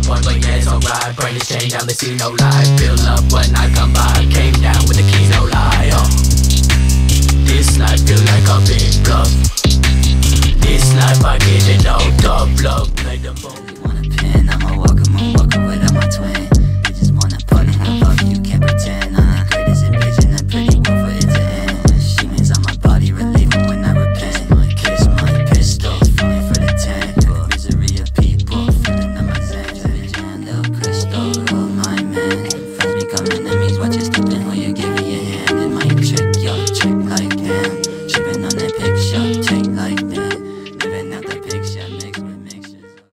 the point, but yeah, it's alright. Brain is chained down, they see no light. Feel love, when I come by. Came down with the keys, no lie. Oh. This life feel like a big bluff. This life I get it out of love.